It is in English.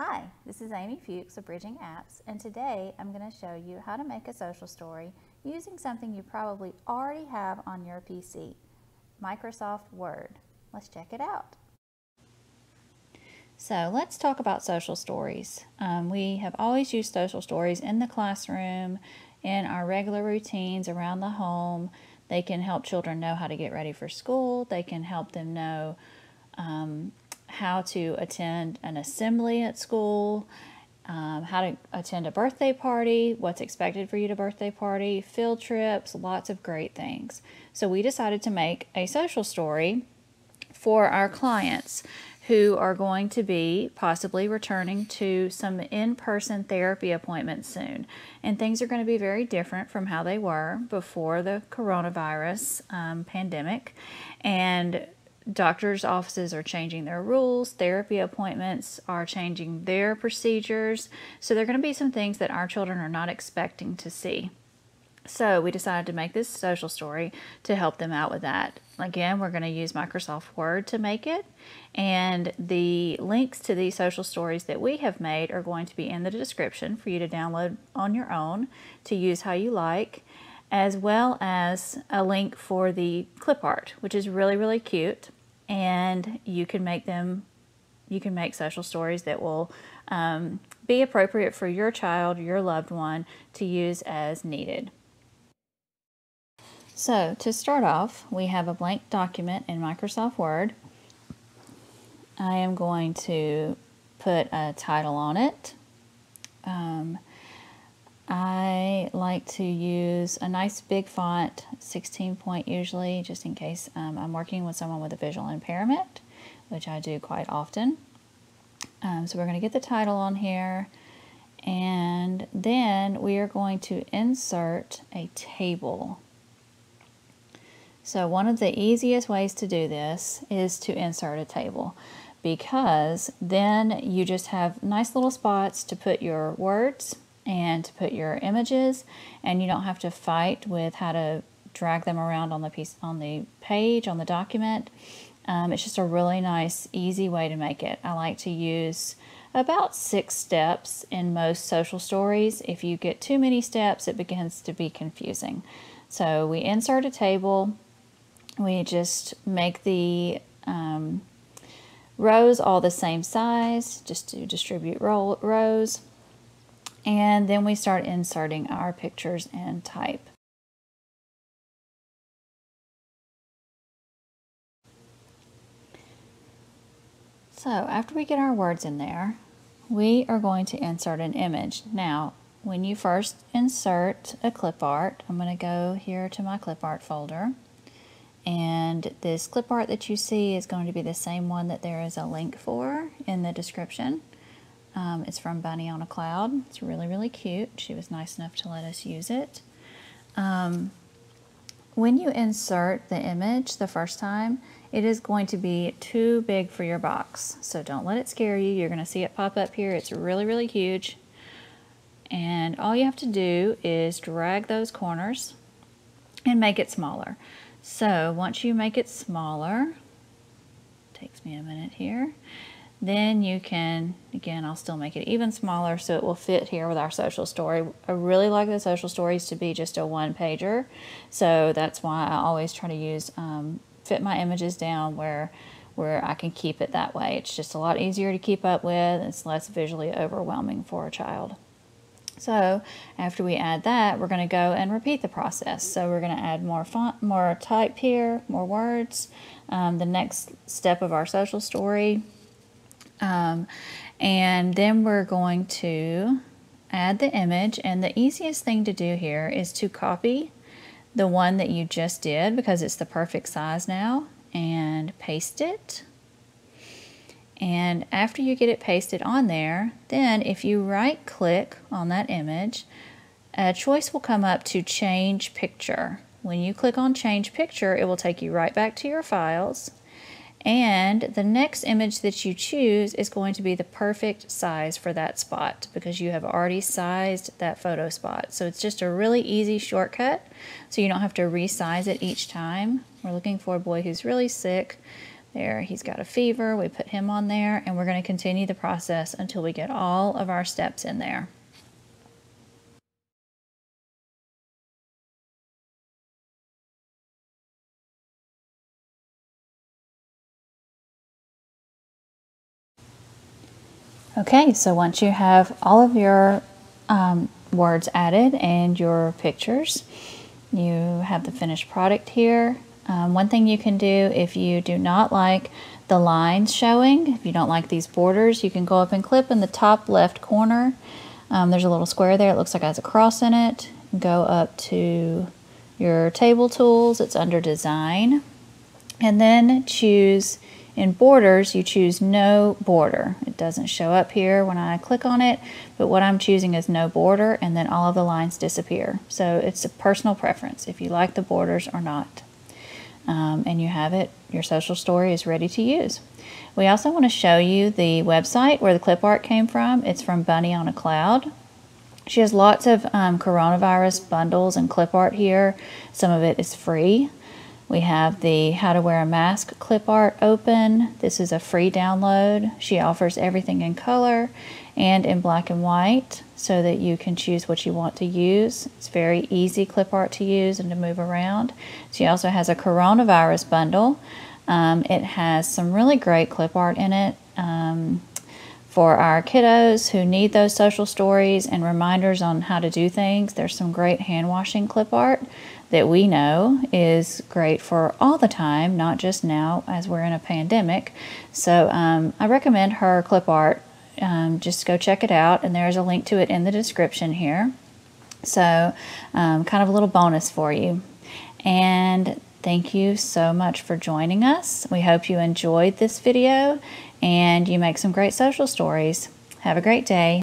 Hi, this is Amy Fuchs of Bridging Apps, and today I'm going to show you how to make a social story using something you probably already have on your PC, Microsoft Word. Let's check it out. So let's talk about social stories. Um, we have always used social stories in the classroom, in our regular routines around the home. They can help children know how to get ready for school. They can help them know um, how to attend an assembly at school, um, how to attend a birthday party, what's expected for you to birthday party, field trips, lots of great things. So we decided to make a social story for our clients who are going to be possibly returning to some in-person therapy appointments soon. And things are going to be very different from how they were before the coronavirus um, pandemic. And doctors' offices are changing their rules, therapy appointments are changing their procedures. So there are going to be some things that our children are not expecting to see. So we decided to make this social story to help them out with that. Again, we're going to use Microsoft Word to make it. And the links to these social stories that we have made are going to be in the description for you to download on your own to use how you like, as well as a link for the clip art, which is really, really cute and you can make them you can make social stories that will um, be appropriate for your child your loved one to use as needed. So to start off we have a blank document in Microsoft Word. I am going to put a title on it. Um, I like to use a nice big font, 16 point usually, just in case um, I'm working with someone with a visual impairment, which I do quite often. Um, so we're going to get the title on here, and then we are going to insert a table. So one of the easiest ways to do this is to insert a table because then you just have nice little spots to put your words and to put your images and you don't have to fight with how to drag them around on the piece on the page on the document. Um, it's just a really nice easy way to make it. I like to use about six steps in most social stories. If you get too many steps it begins to be confusing. So we insert a table. We just make the um, rows all the same size just to distribute rows and then we start inserting our pictures and type. So after we get our words in there, we are going to insert an image. Now, when you first insert a clip art, I'm going to go here to my clip art folder. And this clip art that you see is going to be the same one that there is a link for in the description. Um, it's from Bunny on a Cloud. It's really, really cute. She was nice enough to let us use it. Um, when you insert the image the first time, it is going to be too big for your box. So don't let it scare you. You're going to see it pop up here. It's really, really huge. And all you have to do is drag those corners and make it smaller. So once you make it smaller, takes me a minute here, then you can, again, I'll still make it even smaller so it will fit here with our social story. I really like the social stories to be just a one pager. So that's why I always try to use, um, fit my images down where, where I can keep it that way. It's just a lot easier to keep up with. It's less visually overwhelming for a child. So after we add that, we're going to go and repeat the process. So we're going to add more font, more type here, more words. Um, the next step of our social story um, and then we're going to add the image and the easiest thing to do here is to copy the one that you just did because it's the perfect size now and paste it. And after you get it pasted on there, then if you right click on that image, a choice will come up to change picture. When you click on change picture, it will take you right back to your files and the next image that you choose is going to be the perfect size for that spot because you have already sized that photo spot. So it's just a really easy shortcut so you don't have to resize it each time. We're looking for a boy who's really sick. There, he's got a fever. We put him on there, and we're going to continue the process until we get all of our steps in there. Okay, so once you have all of your um, words added and your pictures, you have the finished product here. Um, one thing you can do if you do not like the lines showing, if you don't like these borders, you can go up and clip in the top left corner. Um, there's a little square there, it looks like it has a cross in it. Go up to your table tools, it's under design, and then choose in borders, you choose no border. It doesn't show up here when I click on it, but what I'm choosing is no border and then all of the lines disappear. So it's a personal preference if you like the borders or not. Um, and you have it, your social story is ready to use. We also want to show you the website where the clip art came from. It's from Bunny on a Cloud. She has lots of um, coronavirus bundles and clip art here. Some of it is free. We have the How to Wear a Mask clip art open. This is a free download. She offers everything in color and in black and white so that you can choose what you want to use. It's very easy clip art to use and to move around. She also has a coronavirus bundle. Um, it has some really great clip art in it. Um, for our kiddos who need those social stories and reminders on how to do things, there's some great hand washing clip art that we know is great for all the time, not just now as we're in a pandemic. So um, I recommend her clip art. Um, just go check it out, and there's a link to it in the description here. So, um, kind of a little bonus for you. And thank you so much for joining us. We hope you enjoyed this video and you make some great social stories. Have a great day.